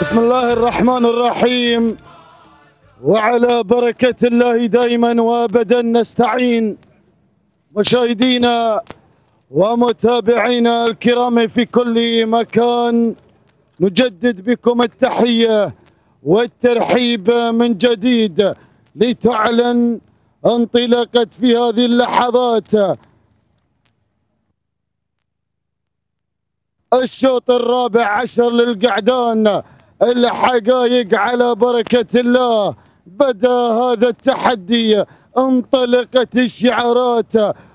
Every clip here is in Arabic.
بسم الله الرحمن الرحيم. وعلى بركة الله دائما وابدا نستعين مشاهدينا ومتابعينا الكرام في كل مكان. نجدد بكم التحية والترحيب من جديد لتعلن انطلقت في هذه اللحظات. الشوط الرابع عشر للقعدان. الحقائق على بركة الله. بدأ هذا التحدي. انطلقت الشعارات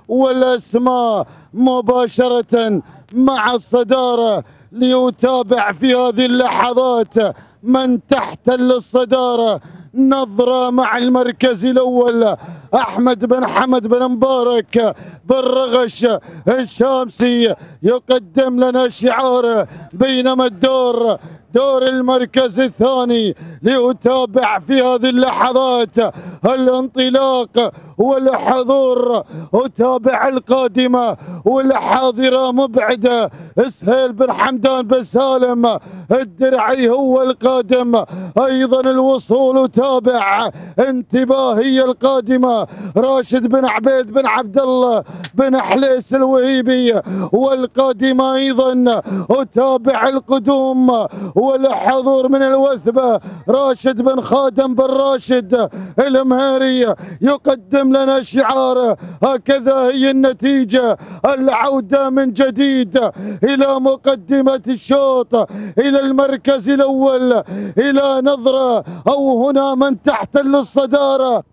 والأسماء مباشرة مع الصدارة ليتابع في هذه اللحظات من تحتل الصدارة نظرة مع المركز الأول أحمد بن حمد بن مبارك بن رغش الشامسي يقدم لنا شعاره بينما الدور دور المركز الثاني لأتابع في هذه اللحظات الانطلاق والحضور. أتابع القادمة والحاضرة مبعدة سهيل بن حمدان بن سالم الدرعي هو القادم. أيضا الوصول أتابع انتباهية القادمة راشد بن عبيد بن عبد الله بن حليس الوهيبي والقادمة أيضا أتابع القدوم والحضور من الوثبة راشد بن خادم بن راشد المهيري يقدم لنا شعاره هكذا هي النتيجة العودة من جديد إلى مقدمة الشوط إلى المركز الأول إلى نظرة أو هنا من تحتل الصدارة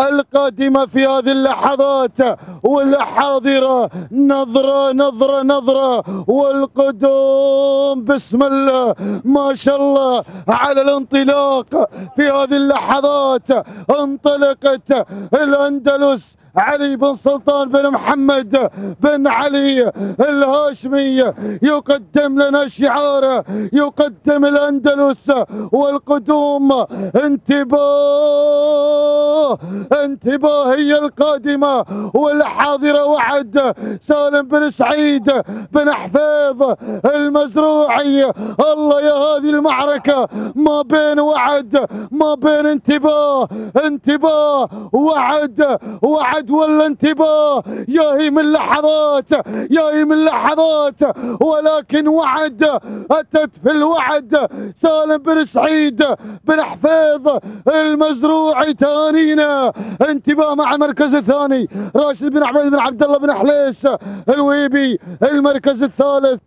القادمة في هذه اللحظات والحاضرة. نظرة نظرة نظرة. والقدوم بسم الله ما شاء الله على الانطلاق في هذه اللحظات. انطلقت الأندلس علي بن سلطان بن محمد بن علي الهاشمي يقدم لنا شعاره يقدم الأندلس والقدوم. انتباه انتباه هي القادمة والحاضرة وعد. سالم بن سعيد بن حفيظ المزروعي. الله يا هذه المعركة ما بين وعد ما بين انتباه انتباه وعد وعد ولا انتباه. يا هي من لحظات يا هي من لحظات. ولكن وعد أتت في الوعد. سالم بن سعيد بن حفيظ المزروعي تانينا. انتباه مع المركز الثاني. راشد بن عبيد بن عبد الله بن حليس الويبي المركز الثالث.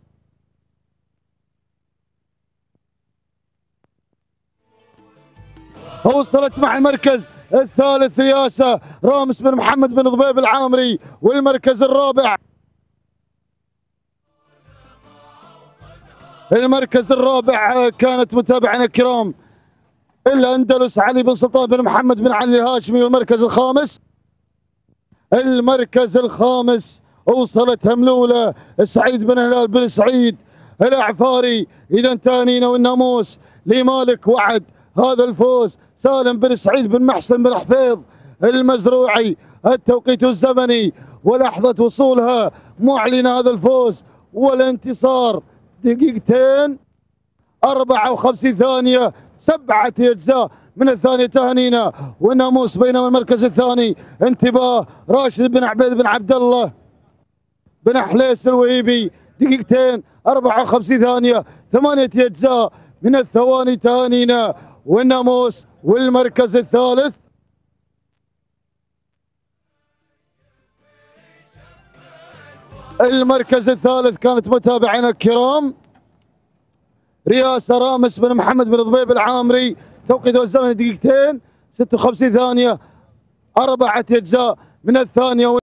وصلت مع المركز الثالث رياسة رامس بن محمد بن ضبيب العامري والمركز الرابع. المركز الرابع كانت متابعينا الكرام الأندلس علي بن سلطان بن محمد بن علي الهاشمي والمركز الخامس. المركز الخامس وصلت هملولة سعيد بن هلال بن سعيد الأعفاري. إذا تانينا والناموس لمالك وعد. هذا الفوز سالم بن سعيد بن محسن بن حفيظ المزروعي التوقيت الزمني ولحظة وصولها معلن هذا الفوز والانتصار دقيقتين 54 ثانية سبعة أجزاء من الثانية تهانينا والناموس بينما المركز الثاني انتباه راشد بن عبيد بن عبد الله بن حليس الوهيبي دقيقتين 54 ثانية ثمانية أجزاء من الثواني تهانينا والناموس والمركز الثالث. المركز الثالث كانت متابعينا الكرام. رياسة رامس بن محمد بن ضبيب العامري توقيت الزمن دقيقتين 56 ثانية أربعة أجزاء من الثانية.